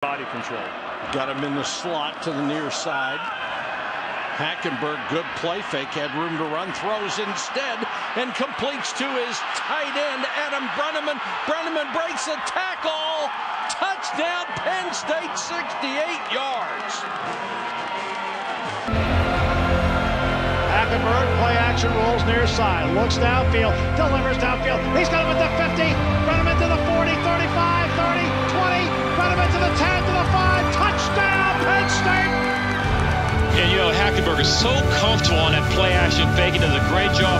body control. Got him in the slot to the near side. Hackenberg, good play fake, had room to run, throws instead, and completes to his tight end, Adam Breneman. Breneman breaks a tackle. Touchdown, Penn State, 68 yards. Hackenberg, play action, rolls near side, looks downfield, delivers downfield. Hackenberg is so comfortable on that play action fake. He does a great job